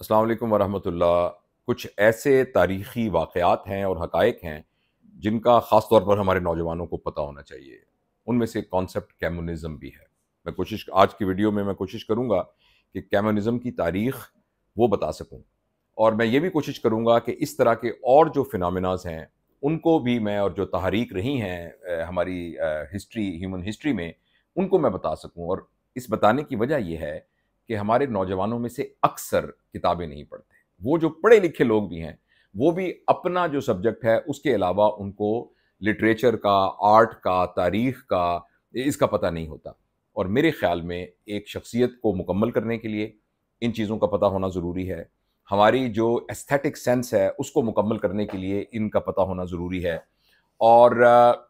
अस्सलाम वालेकुम वरहमतुल्लाह। कुछ ऐसे तारीख़ी वाक़यात हैं और हक़ाइक़ हैं, जिनका ख़ास तौर पर हमारे नौजवानों को पता होना चाहिए। उनमें से कॉन्सेप्ट कम्युनिज़म भी है। मैं कोशिश, आज की वीडियो में मैं कोशिश करूँगा कि कम्युनिज़म की तारीख़ वो बता सकूँ। और मैं ये भी कोशिश करूँगा कि इस तरह के और जो फिनमिनाज हैं, उनको भी मैं और जो तहरीक रही हैं हमारी हिस्ट्री, ह्यूमन हिस्ट्री में, उनको मैं बता सकूँ। और इस बताने की वजह यह है कि हमारे नौजवानों में से अक्सर किताबें नहीं पढ़ते। वो जो पढ़े लिखे लोग भी हैं वो भी अपना जो सब्जेक्ट है उसके अलावा उनको लिटरेचर का आर्ट का तारीख का इसका पता नहीं होता। और मेरे ख्याल में एक शख्सियत को मुकम्मल करने के लिए इन चीज़ों का पता होना ज़रूरी है। हमारी जो एस्थेटिक सेंस है उसको मुकम्मल करने के लिए इनका पता होना ज़रूरी है। और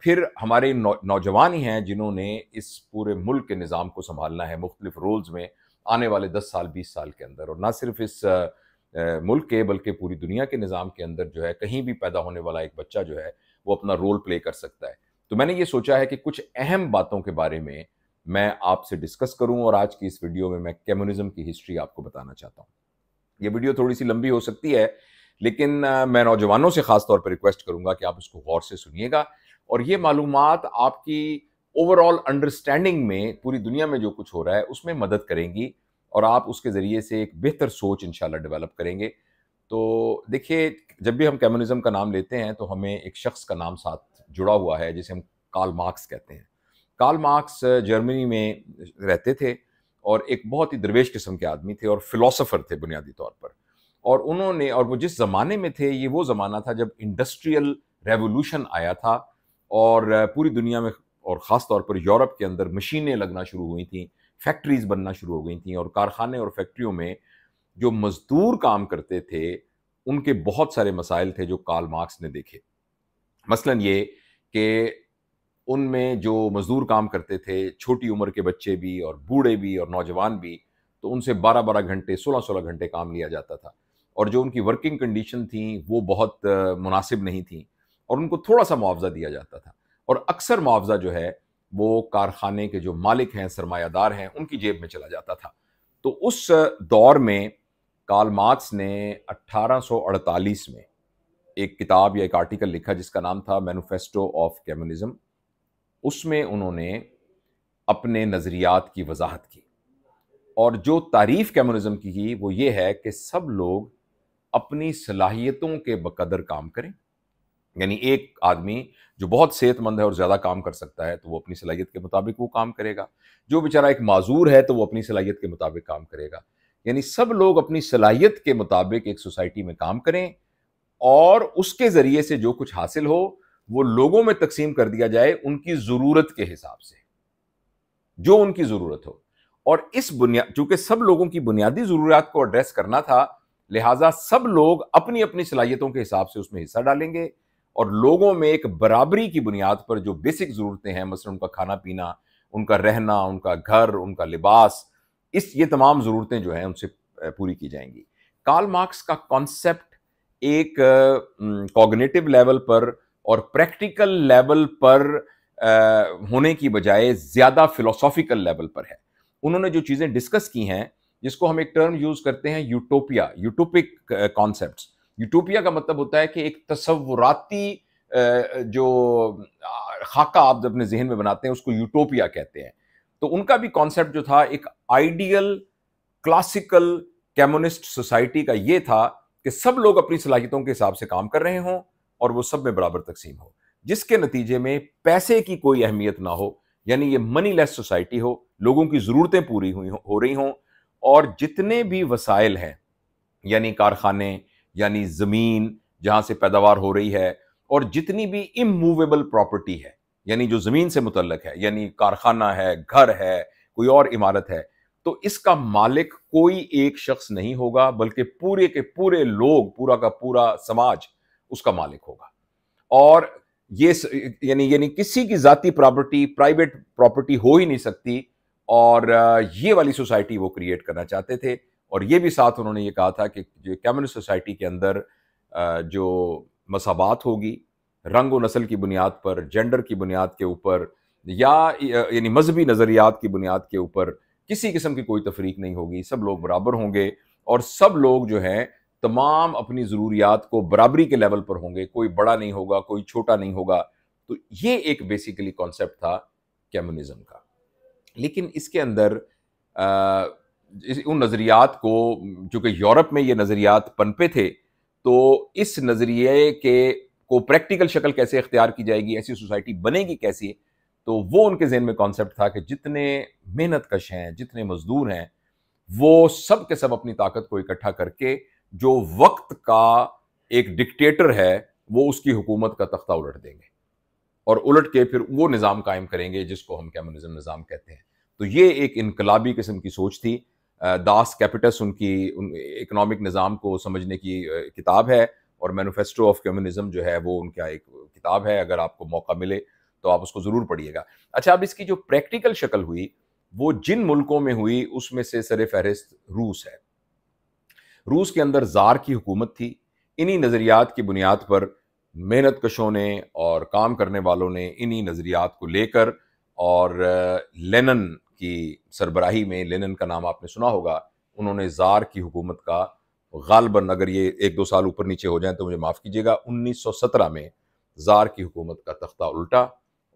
फिर हमारे नौ, नौजवान ही हैं जिन्होंने इस पूरे मुल्क के निज़ाम को संभालना है मुख्तलिफ़ रोल्स में। आने वाले दस साल, बीस साल के अंदर। और ना सिर्फ़ इस मुल्क के, बल्कि पूरी दुनिया के निज़ाम के अंदर जो है, कहीं भी पैदा होने वाला एक बच्चा जो है, वो अपना रोल प्ले कर सकता है। तो मैंने ये सोचा है कि कुछ अहम बातों के बारे में मैं आपसे डिस्कस करूँ और आज की इस वीडियो में मैं कम्युनिज्म की हिस्ट्री आपको बताना चाहता हूँ। ये वीडियो थोड़ी सी लंबी हो सकती है, लेकिन मैं नौजवानों से ख़ास तौर पर रिक्वेस्ट करूँगा कि आप इसको गौर से सुनिएगा। और ये मालूम आपकी ओवरऑल अंडरस्टैंडिंग में, पूरी दुनिया में जो कुछ हो रहा है, उसमें मदद करेंगी। और आप उसके ज़रिए से एक बेहतर सोच इंशाल्लाह डेवलप करेंगे। तो देखिए, जब भी हम कम्युनिज्म का नाम लेते हैं तो हमें एक शख्स का नाम साथ जुड़ा हुआ है, जिसे हम कार्ल मार्क्स कहते हैं। कार्ल मार्क्स जर्मनी में रहते थे और एक बहुत ही दरवेश किस्म के आदमी थे और फिलोसोफर थे बुनियादी तौर पर। और उन्होंने, और वो जिस ज़माने में थे, ये वो ज़माना था जब इंडस्ट्रियल रेवोल्यूशन आया था और पूरी दुनिया में, और ख़ास तौर पर यूरोप के अंदर मशीनें लगना शुरू हुई थी। फैक्ट्रीज बनना शुरू हो गई थी और कारखाने और फैक्ट्रियों में जो मजदूर काम करते थे, उनके बहुत सारे मसाइल थे जो कार्ल मार्क्स ने देखे। मसलन ये कि उनमें जो मजदूर काम करते थे, छोटी उम्र के बच्चे भी और बूढ़े भी और नौजवान भी तो उनसे 12-12 घंटे 16-16 घंटे काम लिया जाता था। और जो उनकी वर्किंग कंडीशन थी, वो बहुत मुनासिब नहीं थी और उनको थोड़ा सा मुआवजा दिया जाता था। और अक्सर मुआवजा जो है वो कारखाने के जो मालिक हैं, सरमायादार हैं, उनकी जेब में चला जाता था। तो उस दौर में कार्ल मार्क्स ने 1848 में एक किताब या एक आर्टिकल लिखा जिसका नाम था मैनिफेस्टो ऑफ़ कम्युनिज्म उसमें उन्होंने अपने नज़रियात की वजाहत की। और जो तारीफ़ कम्युनिज्म की, वो ये है कि सब लोग अपनी सलाहियतों के बकदर काम करें। यानी एक आदमी जो बहुत सेहतमंद है और ज़्यादा काम कर सकता है तो वो अपनी सलाहियत के मुताबिक वो काम करेगा। जो बेचारा एक माजूर है तो वो अपनी सलाहियत के मुताबिक काम करेगा। यानी सब लोग अपनी सलाहियत के मुताबिक एक सोसाइटी में काम करें और उसके ज़रिए से जो कुछ हासिल हो, वो लोगों में तकसीम कर दिया जाए उनकी ज़रूरत के हिसाब से। जो उनकी ज़रूरत हो। और इस बुनियाद चूँकि सब लोगों की बुनियादी ज़रूरत को एड्रेस करना था, लिहाजा सब लोग अपनी अपनी सलाहियतों के हिसाब से उसमें हिस्सा डालेंगे। और लोगों में एक बराबरी की बुनियाद पर जो बेसिक ज़रूरतें हैं मसलन उनका खाना पीना उनका रहना उनका घर उनका लिबास इस ये तमाम ज़रूरतें जो हैं उनसे पूरी की जाएँगी। कार्ल मार्क्स का कॉन्सेप्ट एक कॉग्नेटिव लेवल पर और प्रैक्टिकल लेवल पर आ, होने की बजाय ज़्यादा फिलोसॉफिकल लेवल पर है। उन्होंने जो चीज़ें डिस्कस की हैं जिसको हम एक टर्म यूज़ करते हैं यूटोपिया यूटोपिक कॉन्सेप्ट्स यूटोपिया का मतलब होता है कि एक तस्वुराती जो खाका आप अपने जहन में बनाते हैं उसको यूटोपिया कहते हैं। तो उनका भी कॉन्सेप्ट जो था एक आइडियल क्लासिकल कम्युनिस्ट सोसाइटी का ये था कि सब लोग अपनी सलाहियतों के हिसाब से काम कर रहे हों और वो सब में बराबर तकसीम हो। जिसके नतीजे में पैसे की कोई अहमियत ना हो यानी ये मनी लेस सोसाइटी हो लोगों की ज़रूरतें पूरी हुई हो, रही हों और जितने भी वसाइल हैं यानी कारखाने यानी ज़मीन जहाँ से पैदावार हो रही है, और जितनी भी इमूवेबल प्रॉपर्टी है, यानी जो ज़मीन से मुतलक है, यानी कारखाना है, घर है, कोई और इमारत है तो इसका मालिक कोई एक शख्स नहीं होगा, बल्कि पूरे के पूरे लोग, पूरा का पूरा समाज उसका मालिक होगा। और ये यानी यानी किसी की जाती प्रॉपर्टी प्राइवेट प्रॉपर्टी हो ही नहीं सकती, और ये वाली सोसाइटी वो क्रिएट करना चाहते थे। और ये भी साथ उन्होंने ये कहा था कि जो कम्युनिस्ट सोसाइटी के अंदर जो मसाबात होगी रंग व नस्ल की बुनियाद पर जेंडर की बुनियाद के ऊपर या यानी मजहबी नज़रियात की बुनियाद के ऊपर किसी किस्म की कोई तफरीक नहीं होगी सब लोग बराबर होंगे और सब लोग जो हैं तमाम अपनी ज़रूरियात को बराबरी के लेवल पर होंगे कोई बड़ा नहीं होगा कोई छोटा नहीं होगा। तो ये एक बेसिकली कॉन्सेप्ट था कम्युनिज्म का। लेकिन इसके अंदर आ, उन नज़रियात को, चूँकि यूरोप में ये नज़रियात पनपे थे तो इस नज़रिए के, को प्रैक्टिकल शक्ल कैसे अख्तियार की जाएगी, ऐसी सोसाइटी बनेगी कैसी तो वो उनके जहन में कॉन्सेप्ट था कि जितने मेहनत कश हैं, जितने मजदूर हैं, वो सब के सब अपनी ताकत को इकट्ठा करके, जो वक्त का एक डिक्टेटर है, वो उसकी हुकूमत का तख्ता उलट देंगे। और उलट के फिर वो निज़ाम कायम करेंगे, जिसको हम कम्युनिज्म निज़ाम कहते हैं। तो ये एक इनकलाबी किस्म की सोच थी दास कैपिटस उनकी, उन, इकनॉमिक निज़ाम को समझने की किताब है और मैनिफेस्टो ऑफ़ कम्युनिज्म जो है वो उनका एक किताब है, अगर आपको मौका मिले तो आप उसको ज़रूर पढ़िएगा। अच्छा अब इसकी जो प्रैक्टिकल शक्ल हुई, वो जिन मुल्कों में हुई, उसमें से सर फहरिस्त रूस है। रूस के अंदर जार की हुकूमत थी, इन्हीं नज़रियात की बुनियाद पर मेहनत कशों ने और काम करने वालों ने इन्हीं नज़रियात को लेकर और लेनन की सरबराही में लेनन का नाम आपने सुना होगा, उन्होंने जार की हुकूमत का गालबन अगर ये एक दो साल ऊपर नीचे हो जाए तो मुझे माफ़ कीजिएगा 1917 में जार की हुकूमत का तख्ता उल्टा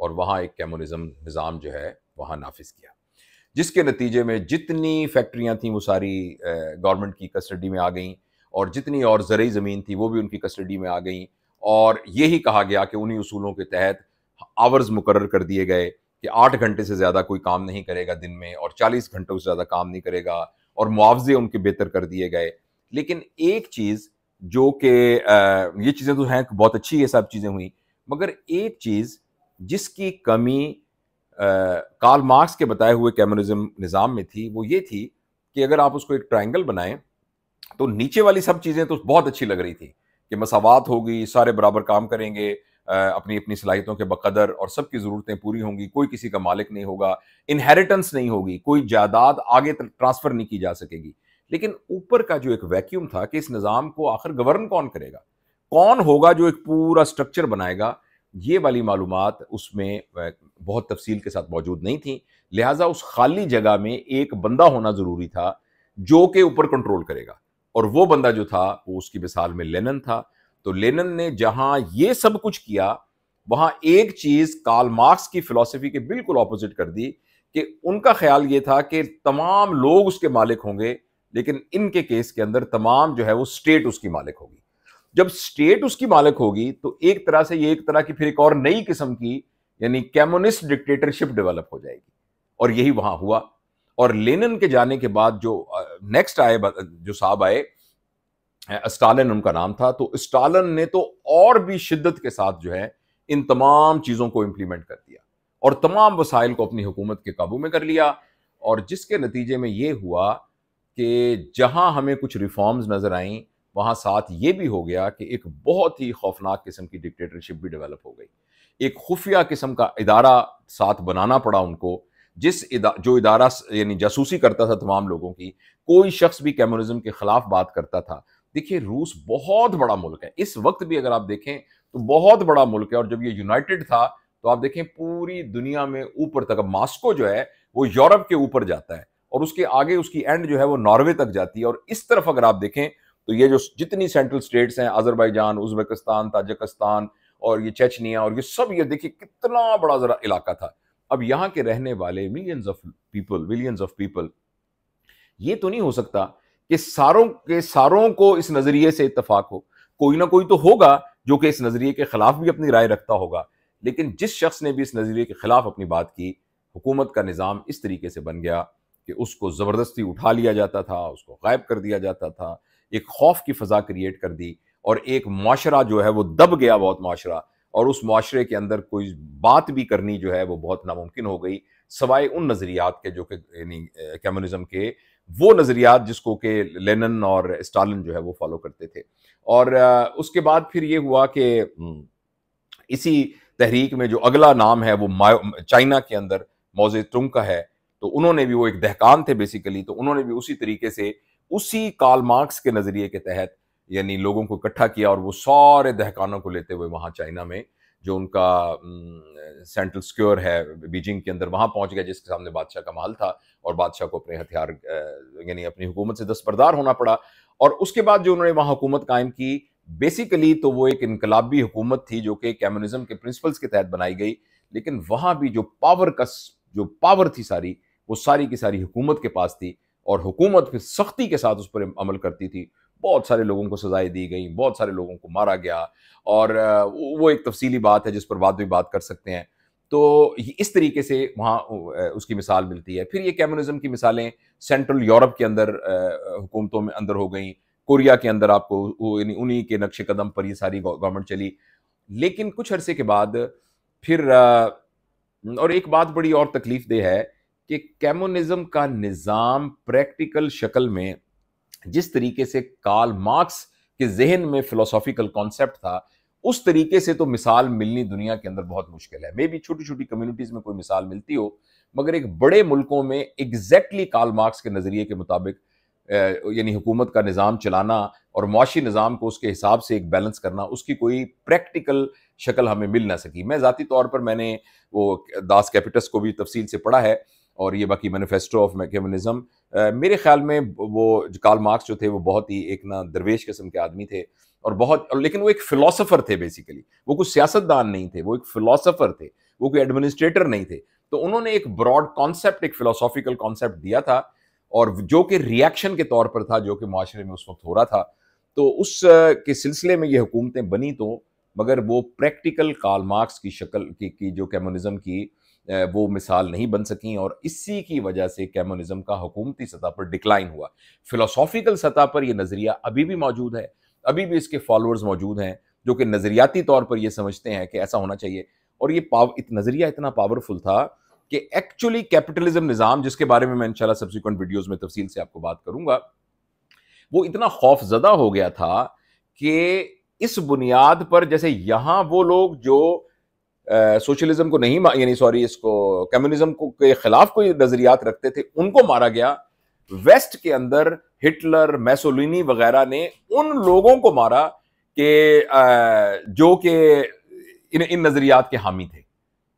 और वहाँ एक कम्युनिज्म निज़ाम जो है वहाँ नाफिज किया। जिसके नतीजे में जितनी फैक्ट्रियाँ थीं वो सारी गवर्नमेंट की कस्टडी में आ गई और जितनी और ज़रूरी ज़मीन थी वो भी उनकी कस्टडी में आ गई और यही कहा गया कि उन्हीं उसूलों के तहत आवर्स मुकर कर दिए गए कि आठ घंटे से ज़्यादा कोई काम नहीं करेगा दिन में और चालीस घंटों से ज़्यादा काम नहीं करेगा और मुआवजे उनके बेहतर कर दिए गए। लेकिन एक चीज़ जो कि ये चीज़ें तो हैं, बहुत अच्छी ये सब चीज़ें हुई, मगर एक चीज़ जिसकी कमी कार्ल मार्क्स के बताए हुए कम्युनिज्म निज़ाम में थी, वो ये थी कि अगर आप उसको एक ट्राइंगल बनाएँ तो नीचे वाली सब चीज़ें तो बहुत अच्छी लग रही थी कि मसावत होगी, सारे बराबर काम करेंगे अपनी अपनी सलाहियतों के बकदर और सबकी ज़रूरतें पूरी होंगी, कोई किसी का मालिक नहीं होगा इनहेरिटेंस नहीं होगी, कोई जायदाद आगे ट्रांसफ़र नहीं की जा सकेगी। लेकिन ऊपर का जो एक वैक्यूम था कि इस निज़ाम को आखिर गवर्न कौन करेगा? कौन होगा जो एक पूरा स्ट्रक्चर बनाएगा? ये वाली मालूम उसमें बहुत तफसील के साथ मौजूद नहीं थी। लिहाजा उस खाली जगह में एक बंदा होना ज़रूरी था, जो के ऊपर कंट्रोल करेगा। और वो बंदा जो था, वो उसकी मिसाल में लेनन था। तो लेनन ने जहाँ ये सब कुछ किया, वहाँ एक चीज़ कार्ल मार्क्स की फिलॉसफी के बिल्कुल ऑपोजिट कर दी, कि उनका ख्याल ये था कि तमाम लोग उसके मालिक होंगे, लेकिन इनके केस के अंदर तमाम जो है वो स्टेट उसकी मालिक होगी। जब स्टेट उसकी मालिक होगी तो एक तरह से ये एक तरह की फिर एक और नई किस्म की, यानी कैमोनिस्ट डिक्टेटरशिप डेवलप हो जाएगी। और यही वहाँ हुआ। और लेनन के जाने के बाद जो नेक्स्ट आए, जो साहब आए स्टालिन उनका नाम था तो स्टालिन ने तो और भी शिद्दत के साथ जो है इन तमाम चीज़ों को इम्प्लीमेंट कर दिया और तमाम वसाइल को अपनी हुकूमत के काबू में कर लिया और जिसके नतीजे में ये हुआ कि जहाँ हमें कुछ रिफॉर्म्स नज़र आई वहाँ साथ ये भी हो गया कि एक बहुत ही खौफनाक किस्म की डिक्टेटरशिप भी डेवलप हो गई। एक खुफिया किस्म का इदारा साथ बनाना पड़ा उनको जिस इदा, जो इदारा यानी जासूसी करता था तमाम लोगों की कोई शख्स भी कम्युनिज्म के खिलाफ बात करता था देखिए, रूस बहुत बड़ा मुल्क है। इस वक्त भी अगर आप देखें तो बहुत बड़ा मुल्क है। और जब ये यूनाइटेड था तो आप देखें, पूरी दुनिया में ऊपर तक, अब मास्को जो है, वो यूरोप के ऊपर जाता है और उसके आगे उसकी एंड जो है, वो नॉर्वे तक जाती है। और इस तरफ़ अगर आप देखें तो ये जो जितनी सेंट्रल स्टेट्स हैं अजरबैजान उज्बेकिस्तान, ताजिकिस्तान और ये चेचनिया और ये सब, ये देखिए, कितना बड़ा जरा इलाका था। अब यहाँ के रहने वाले millions of people millions of people ये तो नहीं हो सकता कि सारों के सारों को इस नज़रिए से इतफाक हो। कोई ना कोई तो होगा जो कि इस नज़रिए के खिलाफ भी अपनी राय रखता होगा। लेकिन जिस शख्स ने भी इस नज़रिए के खिलाफ अपनी बात की, हुकूमत का निज़ाम इस तरीके से बन गया कि उसको ज़बरदस्ती उठा लिया जाता था, उसको गायब कर दिया जाता था, एक खौफ की फ़ज़ा क्रिएट कर दी और एक माशरा जो है वो दब गया बहुत माशरा और उस माशरे के अंदर कोई बात भी करनी जो है वो बहुत नामुमकिन हो गई, सवाए उन नज़रियात के जो कि यानी कम्युनिज़म के वो नज़रियात जिसको कि लेनन और स्टालिन जो है वो फॉलो करते थे। और उसके बाद फिर ये हुआ कि हम्म, इसी तहरीक में जो अगला नाम है वो चाइना के अंदर मोजे तुंग का है तो उन्होंने भी वो एक दहकान थे बेसिकली तो उन्होंने भी उसी तरीके से उसी कार्ल मार्क्स के नज़रिए के तहत यानी लोगों को इकट्ठा किया और वो सारे दहकानों को लेते हुए वहाँ चाइना में जो उनका सेंट्रल स्क्योर है, बीजिंग के अंदर, वहाँ पहुँच गया, जिसके सामने बादशाह का महल था और बादशाह को अपने हथियार यानी अपनी हुकूमत से दस्तबरदार होना पड़ा और उसके बाद जो उन्होंने वहाँ हुकूमत कायम की, बेसिकली तो वो एक इनकलाबी हुकूमत थी, जो कि कम्युनिज्म के प्रिंसिपल्स के तहत बनाई गई, लेकिन वहाँ भी जो पावर का जो पावर थी सारी, वो सारी की सारी हुकूमत के पास थी और हुकूमत फिर सख्ती के साथ उस पर अमल करती थी बहुत सारे लोगों को सजाएँ दी गई, बहुत सारे लोगों को मारा गया और वो एक तफसीली बात है जिस पर बाद में बात कर सकते हैं। तो इस तरीके से वहाँ उसकी मिसाल मिलती है। फिर ये कम्युनिज्म की मिसालें सेंट्रल यूरोप के अंदर हुकूमतों में अंदर हो गई, कोरिया के अंदर आपको उन्हीं के नक्श कदम पर ये सारी गवर्नमेंट चली। लेकिन कुछ अरसे के बाद फिर और एक बात बड़ी और तकलीफ़ दे है कि कम्युनिज्म का निज़ाम प्रैक्टिकल शक्ल में जिस तरीके से कार्ल मार्क्स के जहन में फिलोसॉफिकल कॉन्सेप्ट था, उस तरीके से तो मिसाल मिलनी दुनिया के अंदर बहुत मुश्किल है। मे भी छोटी छोटी कम्युनिटीज में कोई मिसाल मिलती हो, मगर एक बड़े मुल्कों में एग्जैक्टली कार्ल मार्क्स के नज़रिए के मुताबिक यानी हुकूमत का निज़ाम चलाना और मुआशी निज़ाम को उसके हिसाब से एक बैलेंस करना, उसकी कोई प्रैक्टिकल शक्ल हमें मिल ना सकी। मैं ज़ाती तौर पर मैंने वो दास कैपिटस को भी तफसील से पढ़ा है और ये बाकी मैनिफेस्टो ऑफ़ कम्युनिज्म मेरे ख्याल में वो कार्ल मार्क्स जो थे वो बहुत ही एक ना दरवेश किस्म के आदमी थे और बहुत और लेकिन वो एक फ़िलासफ़र थे बेसिकली वो कुछ सियासतदान नहीं थे वो एक फ़िलासफ़र थे वो कोई एडमिनिस्ट्रेटर नहीं थे। तो उन्होंने एक ब्रॉड कॉन्सेप्ट एक फ़िलासॉफिकल कॉन्सेप्ट दिया था और जो कि रिएक्शन के तौर पर था जो कि माशरे में उस वक्त हो रहा था। तो उस के सिलसिले में ये हुकूमतें बनी तो मगर वो प्रैक्टिकल कार्ल मार्क्स की शक्ल की, की जो कम्युनिज्म की वो मिसाल नहीं बन सकी और इसी की वजह से कम्युनिज्म का हुकूमती सतह पर डिक्लाइन हुआ। फिलोसॉफिकल सतह पर यह नज़रिया अभी भी मौजूद है, अभी भी इसके फॉलोअर्स मौजूद हैं, जो कि नज़रियाती तौर पर यह समझते हैं कि ऐसा होना चाहिए। और ये पाव, इत, नज़रिया इतना पावरफुल था कि एक्चुअली कैपिटलिज्म निज़ाम, जिसके बारे में मैं इंशाल्लाह सब्सिक्वेंट वीडियोस में तफसील से आपको बात करूँगा, वो इतना खौफजदा हो गया था कि इस बुनियाद पर जैसे यहाँ वो लोग जो सोशलिज्म को नहीं यानी सॉरी, इसको, कम्युनिज्म को, के खिलाफ कोई नजरियात रखते थे, उनको मारा गया। वेस्ट के अंदर हिटलर, मैसोलिनी वगैरह ने उन लोगों को मारा कि जो कि इन इन नजरियात के हामी थे।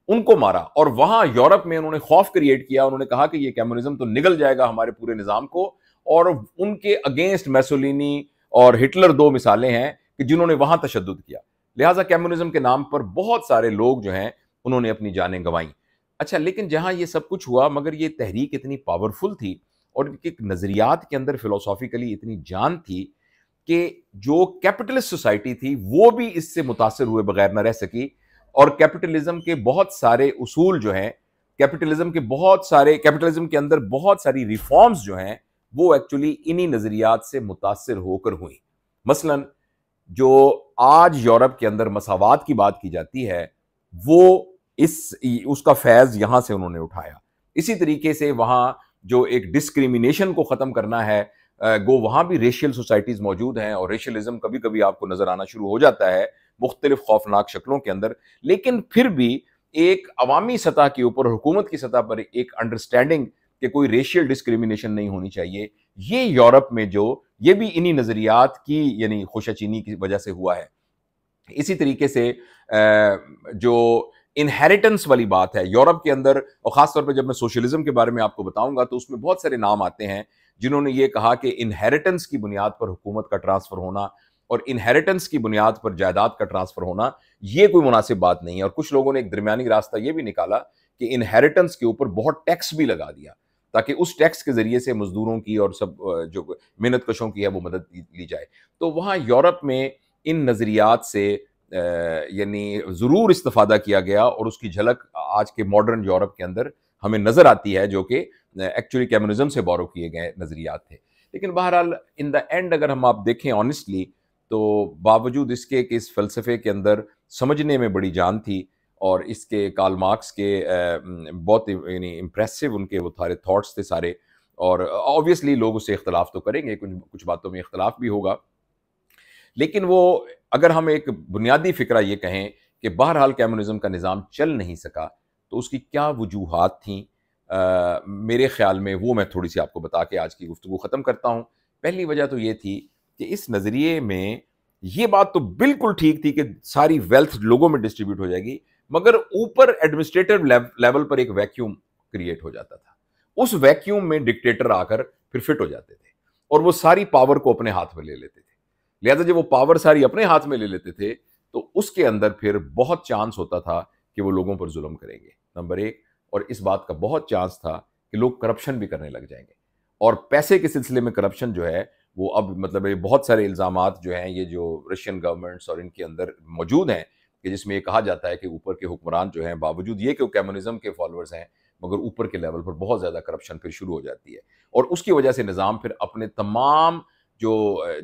उनको मारा और वहाँ यूरोप में उन्होंने खौफ क्रिएट किया। उन्होंने कहा कि ये कम्युनिज्म तो निकल जाएगा हमारे पूरे निज़ाम को और उनके अगेंस्ट मैसोलिनी और हिटलर दो मिसालें हैं कि जिन्होंने वहाँ तशद किया। लिहाजा कम्युनिज्म के नाम पर बहुत सारे लोग जो हैं, उन्होंने अपनी जानें गंवाई। अच्छा लेकिन जहाँ ये सब कुछ हुआ, मगर ये तहरीक इतनी पावरफुल थी और एक नज़रियात के अंदर फिलोसॉफिकली इतनी जान थी कि जो कैपिटलिस्ट सोसाइटी थी, वो भी इससे मुतासर हुए बगैर न रह सकी और कैपिटलिज्म के बहुत सारे उसूल जो हैं कैपिटलिज्म के बहुत सारे कैपिटलिज्म के अंदर बहुत सारी रिफॉर्म्स जो हैं, वो एक्चुअली इन्हीं नज़रियात से मुतासर होकर हुई। मसलन जो आज यूरोप के अंदर मसावत की बात की जाती है, वो इस, उसका फैज़ यहाँ से उन्होंने उठाया। इसी तरीके से वहाँ जो एक डिस्क्रिमिनेशन को ख़त्म करना है गो वहाँ भी रेशियल सोसाइटीज़ मौजूद हैं और रेशियलिज्म कभी कभी आपको नज़र आना शुरू हो जाता है मुख्तलिफ़ खौफनाक शक्लों के अंदर। लेकिन फिर भी एक अवामी सतह के ऊपर हुकूमत की सतह पर एक अंडरस्टैंडिंग कि कोई रेशियल डिस्क्रिमिनेशन नहीं होनी चाहिए। ये यूरोप में जो ये भी इन्हीं नज़रियात की, यानी खुशचीनी की वजह से हुआ है। इसी तरीके से जो इनहेरिटेंस वाली बात है, यूरोप के अंदर, और ख़ासतौर पर जब मैं सोशलिज्म के बारे में आपको बताऊँगा तो उसमें बहुत सारे नाम आते हैं, जिन्होंने ये कहा कि इनहेरिटेंस की बुनियाद पर हुकूमत का ट्रांसफ़र होना और इनहेरिटेंस की बुनियाद पर जायदाद का ट्रांसफ़र होना, ये कोई मुनासिब बात नहीं है। और कुछ लोगों ने एक दरमियानी रास्ता ये भी निकाला कि इनहेरिटेंस के ऊपर बहुत टैक्स भी लगा दिया। ताकि उस टैक्स के ज़रिए से मज़दूरों की और सब जो मेहनत कशों की है वो मदद ली जाए। तो वहाँ यूरोप में इन नज़रियात से यानी ज़रूर इस्तफ़ादा किया गया और उसकी झलक आज के मॉडर्न यूरोप के अंदर हमें नज़र आती है, जो कि एक्चुअली कम्युनिज्म से बोरो किए गए नज़रियात थे। लेकिन बहरहाल इन द एंड अगर हम आप देखें ऑनेस्टली तो बावजूद इसके कि इस फ़लसफ़े के अंदर समझने में बड़ी जान थी और इसके कार्ल मार्क्स के बहुत यानी इम्प्रेसिव उनके वो सारे थाट्स थे सारे। और ऑब्वियसली लोग उससे इख्तलाफ तो करेंगे कुछ कुछ बातों में इख्तलाफ भी होगा। लेकिन वो अगर हम एक बुनियादी फ़िक्रा ये कहें कि बहरहाल कम्युनिज़म का निज़ाम चल नहीं सका तो उसकी क्या वजूहत थी? आ, मेरे ख्याल में वो मैं थोड़ी सी आपको बता के आज की गुफ्तु ख़त्म करता हूँ। पहली वजह तो ये थी कि इस नज़रिए में ये बात तो बिल्कुल ठीक थी कि सारी वेल्थ लोगों में डिस्ट्रीब्यूट हो जाएगी मगर ऊपर एडमिनिस्ट्रेटिव लेवल पर एक वैक्यूम क्रिएट हो जाता था। उस वैक्यूम में डिक्टेटर आकर फिर फिट हो जाते थे और वो सारी पावर को अपने हाथ में ले लेते थे। लिहाजा जब वो पावर सारी अपने हाथ में ले लेते थे तो उसके अंदर फिर बहुत चांस होता था कि वो लोगों पर जुल्म करेंगे। नंबर एक, और इस बात का बहुत चांस था कि लोग करप्शन भी करने लग जाएँगे। और पैसे के सिलसिले में करप्शन जो है, वो अब मतलब ये बहुत सारे इल्ज़ाम जो हैं, ये जो रशियन गवर्नमेंट्स और इनके अंदर मौजूद हैं कि जिसमें ये कहा जाता है कि ऊपर के हुक्मरान जो हैं बावजूद ये कि वो कम्युनिज्म के फॉलोअर्स हैं मगर ऊपर के लेवल पर बहुत ज़्यादा करप्शन फिर शुरू हो जाती है। और उसकी वजह से निज़ाम फिर अपने तमाम जो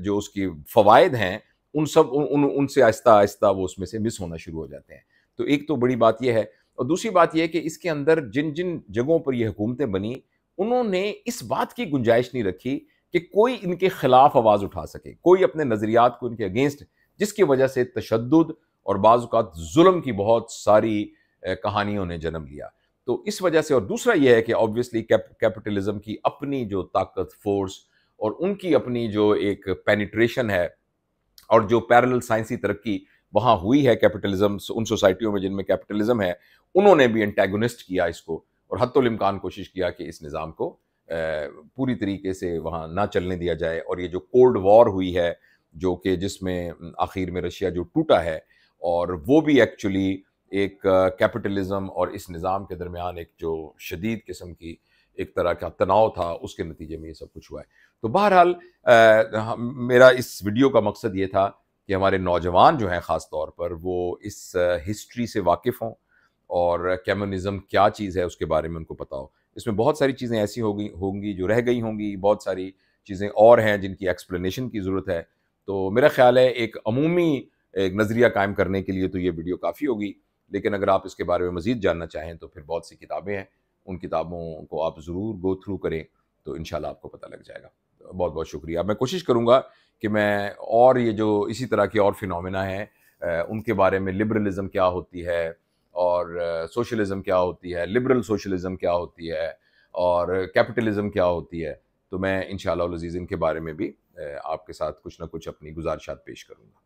जो उसकी फ़वाद हैं उन सब उन, उन उनसे आहिस्ता आहिस्ता वो उसमें से मिस होना शुरू हो जाते हैं। तो एक तो बड़ी बात यह है और दूसरी बात यह है कि इसके अंदर जिन जिन जगहों पर ये हुकूमतें बनी उन्होंने इस बात की गुंजाइश नहीं रखी कि कोई इनके खिलाफ आवाज़ उठा सके कोई अपने नज़रियात को इनके अगेंस्ट जिसकी वजह से तशद और बाज़ात जुल्म की बहुत सारी कहानियों ने जन्म लिया। तो इस वजह से और दूसरा यह है कि ऑब्वियसली कैपिटलिज्म की अपनी जो ताकत फोर्स और उनकी अपनी जो एक पेनिट्रेशन है और जो पैरेलल साइंसी तरक्की वहाँ हुई है कैपिटलिज्म उन सोसाइटियों में जिनमें कैपिटलिज्म है, उन्होंने भी एंटेगोनिस्ट किया इसको और हतुल कोशिश किया कि इस निज़ाम को पूरी तरीके से वहाँ ना चलने दिया जाए। और ये जो कोल्ड वॉर हुई है, जो कि जिसमें, आखिर में रशिया जो टूटा है और वो भी एक्चुअली एक कैपिटलिज्म और इस निज़ाम के दरमियान एक जो शदीद किस्म की एक तरह का तनाव था, उसके नतीजे में ये सब कुछ हुआ है। तो बहरहाल मेरा इस वीडियो का मकसद ये था कि हमारे नौजवान जो हैं ख़ास तौर पर, वो इस हिस्ट्री से वाकिफ़ हों और कम्युनिज़म क्या चीज़ है उसके बारे में उनको पता हो। इसमें बहुत सारी चीज़ें ऐसी होगी, होंगी जो रह गई होंगी, बहुत सारी चीज़ें और हैं जिनकी एक्सप्लेनेशन की ज़रूरत है। तो मेरा ख्याल है एक अमूमी एक नज़रिया कायम करने के लिए तो ये वीडियो काफ़ी होगी। लेकिन अगर आप इसके बारे में मज़ीद जानना चाहें तो फिर बहुत सी किताबें हैं। उन किताबों को आप ज़रूर गो थ्रू करें तो इन आपको पता लग जाएगा। बहुत बहुत शुक्रिया। मैं कोशिश करूँगा कि मैं और ये जो इसी तरह के और फिनमिना हैं उनके बारे में लिबरलिज़म क्या होती है और सोशलिज़म क्या होती है लिबरल सोशलिज़म क्या होती है और कैपिटलिज़म क्या होती है तो मैं इन शजीज़ इनके बारे में भी आपके साथ कुछ ना कुछ अपनी गुजारिशात पेश करूँगा।